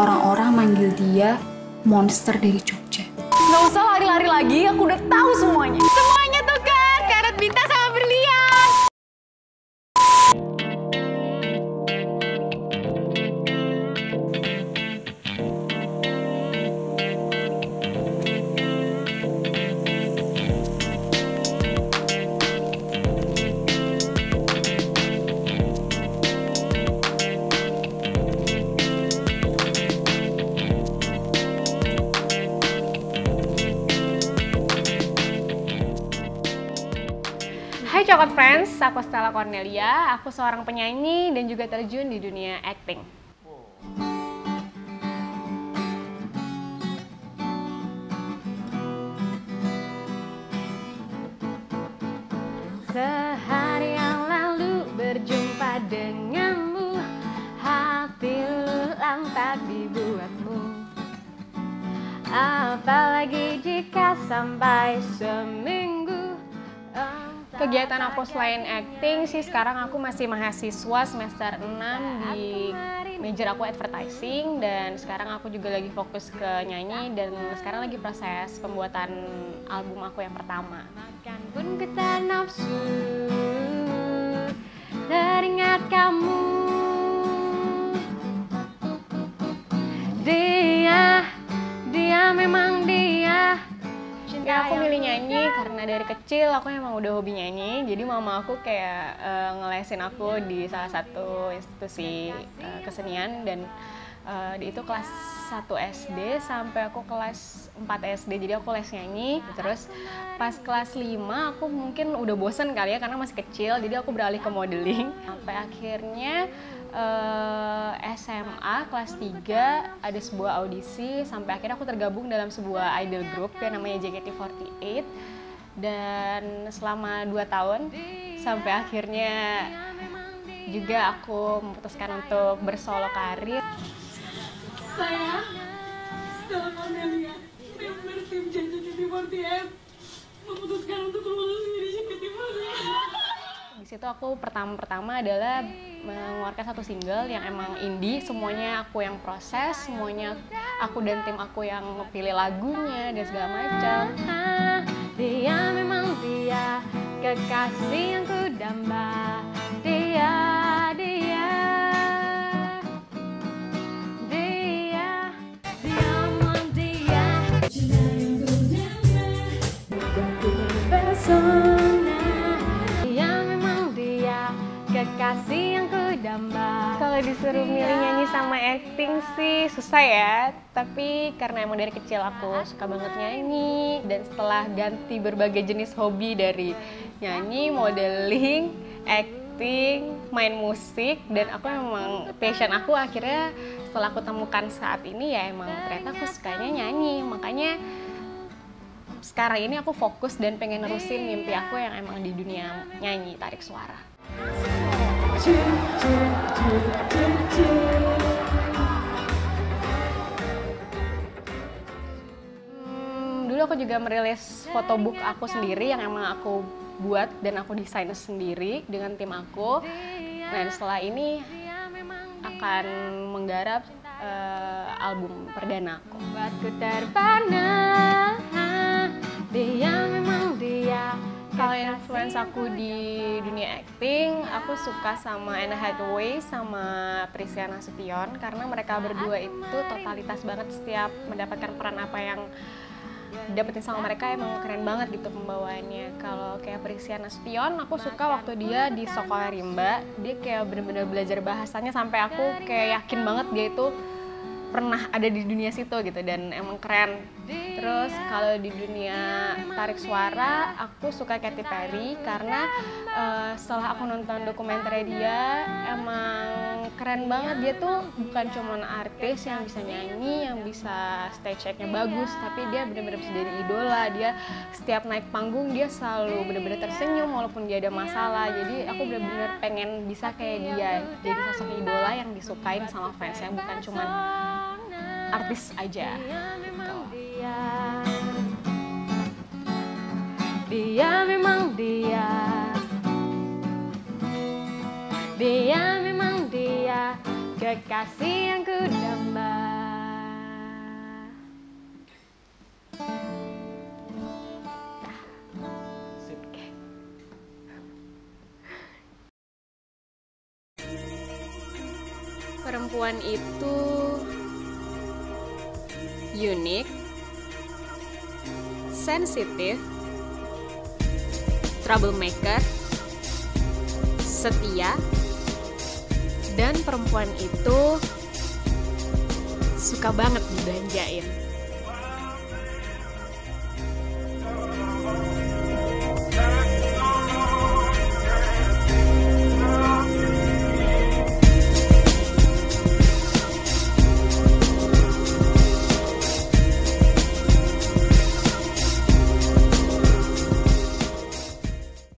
orang-orang manggil dia monster dari Jogja. Gak usah lari-lari lagi, aku udah tahu semuanya. Coklat Friends, aku Stella Cornelia. Aku seorang penyanyi dan juga terjun di dunia acting. Sehari yang lalu berjumpa denganmu Hati lulang tak dibuatmu Apalagi jika sampai seminggu Kegiatan aku selain acting sih sekarang aku masih mahasiswa semester 6 di major aku advertising dan sekarang aku juga lagi fokus ke nyanyi dan sekarang lagi proses pembuatan album aku yang pertama. Makan pun kita nafsu karena dari kecil aku emang udah hobi nyanyi Jadi mama aku kayak eh, ngelesin aku di salah satu institusi eh, kesenian Dan di itu kelas 1 SD sampai aku kelas 4 SD Jadi aku les nyanyi. Terus pas kelas 5 aku mungkin udah bosen kali ya karena masih kecil Jadi aku beralih ke modeling. Sampai akhirnya SMA kelas 3 ada sebuah audisi sampai akhirnya aku tergabung dalam sebuah idol group yang namanya JKT48 dan selama 2 tahun sampai akhirnya juga aku memutuskan untuk bersolo karir. Saya Stella Cornelia member tim JKT48 situ aku pertama-pertama adalah mengeluarkan satu single yang emang indie. Semuanya aku yang proses semuanya aku dan tim aku yang pilih lagunya dan segala macam. Dia memang dia kekasih yang ku damba dia kekasih yang ku damba Kalau disuruh milih nyanyi sama acting sih susah ya. Tapi karena emang dari kecil aku suka banget nyanyi. Dan setelah ganti berbagai jenis hobi dari nyanyi, modeling, acting, main musik Dan aku memang passion aku akhirnya setelah aku temukan saat ini ya emang ternyata aku sukanya nyanyi. Makanya sekarang ini aku fokus dan pengen nerusin mimpi aku yang emang di dunia nyanyi tarik suara. Hmm, dulu aku juga merilis photobook aku sendiri yang emang aku buat dan aku desain sendiri dengan tim aku. Nah setelah ini akan menggarap eh, album perdana aku. Buatku terpana, influence aku di dunia acting, aku suka sama Anna Hathaway sama Prisya Nasution karena mereka berdua itu totalitas banget setiap mendapatkan peran apa yang dapetin sama mereka emang keren banget gitu pembawaannya. Kalau kayak Prisya Nasution aku suka waktu dia di Sekolah Rimba. Dia kayak bener-bener belajar bahasanya sampai aku kayak yakin banget dia itu pernah ada di dunia situ gitu dan emang keren terus kalau di dunia tarik suara aku suka Katy Perry karena eh, setelah aku nonton dokumenter dia emang keren banget. Dia tuh bukan cuma artis yang bisa nyanyi yang bisa stage checknya bagus tapi dia bener-bener bisa jadi idola. Dia setiap naik panggung dia selalu bener-bener tersenyum walaupun dia ada masalah. Jadi aku bener-bener pengen bisa kayak dia jadi sosok idola yang disukain sama fansnya bukan cuma artis aja. gitu dia. Dia memang dia. Dia memang dia. Kekasih yang kudamba. Perempuan itu unik sensitif, troublemaker, setia, dan perempuan itu suka banget dibelanjain.